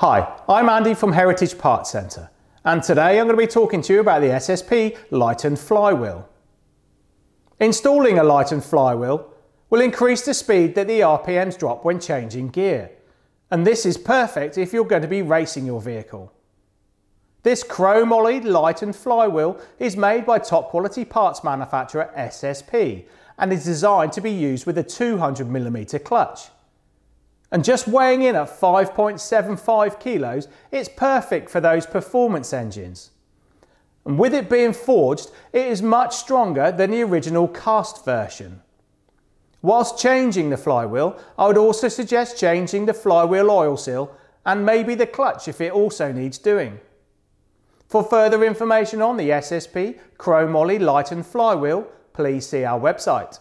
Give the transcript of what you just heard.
Hi, I'm Andy from Heritage Parts Centre and today I'm going to be talking to you about the SSP Lighten flywheel. Installing a Lighten flywheel will increase the speed that the RPMs drop when changing gear and this is perfect if you're going to be racing your vehicle. This chrome chromoly Lighten flywheel is made by top quality parts manufacturer SSP and is designed to be used with a 200mm clutch. And just weighing in at 5.75 kilos, it's perfect for those performance engines. And with it being forged, it is much stronger than the original cast version. Whilst changing the flywheel, I would also suggest changing the flywheel oil seal and maybe the clutch if it also needs doing. For further information on the SSP Chrome Chromoly Lighten flywheel, please see our website.